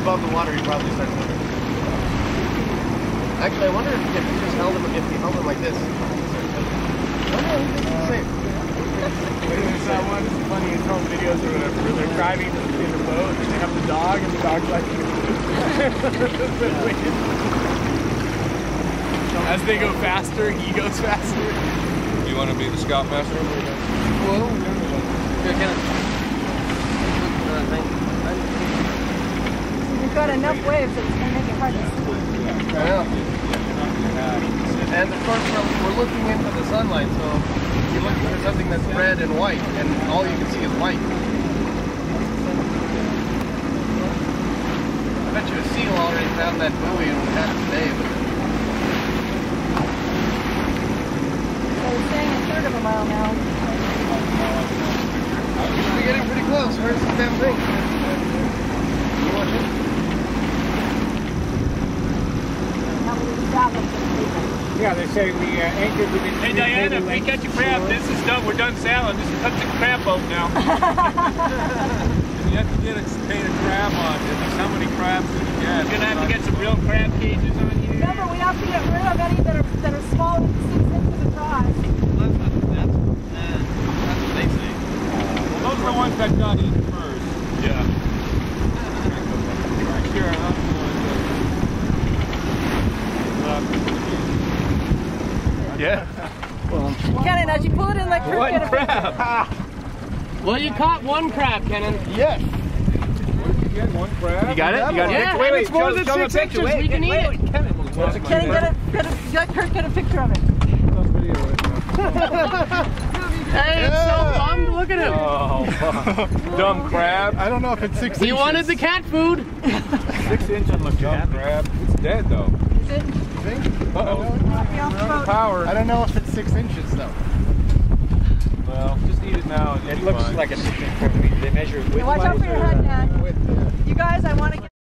above the water, he probably starts moving. Actually, I wonder if, if he just held him, if he held him like this. I wonder if the same. There's that one funny in home videos or whatever where they're driving in the boat and they have the dog and the dog's like As they go faster, he goes faster. You want to be the scoutmaster? Whoa. Here, Kenneth. Uh, got enough waves that it's going to make it hard to see. Know. And of course, we're, we're looking into the sunlight, so you're looking for something that's red and white, and all you can see is white. I bet you a seal already found that buoy and we had it today, but So we're staying a third of a mile now. we're getting pretty close. Where's the damn thing? You want it? Now we stop it. Yeah, they say we uh, anchored within Hey Diana, if we catch a crab, this is done. We're done sailing. This is up to the crab boat now. You have to get a container crab on. There's how many crabs do you get? We're gonna have to get some real crab cages on here. Remember, we have to get rid of any that are, that are smaller than six inches across. That's what, that's, uh, that's what they say. Well, those are the ones that got eaten first. Yeah. Sure, that's the ones that- Yeah. Kenan, as you pull it in like One cricket, crab. Well, you caught one crab, Kenan. Yes. You get one crab? You got it? You got it? Yeah, and it's more than six inches. We can eat it. Kenan, get a, get a, get Kurt, get a picture of it. Hey, it's so bummed. Look at him. Oh, dumb crab. I don't know if it's six He wanted the cat food. Six inch on the dumb crab. It's dead though. Is it? Uh-oh. Be off the boat. Power. I don't know if it's six inches though. Well, just eat it now. It looks fine. like a six inch crab. They measure it Hey, watch out for your head, Dad. Uh, You guys, I want to get.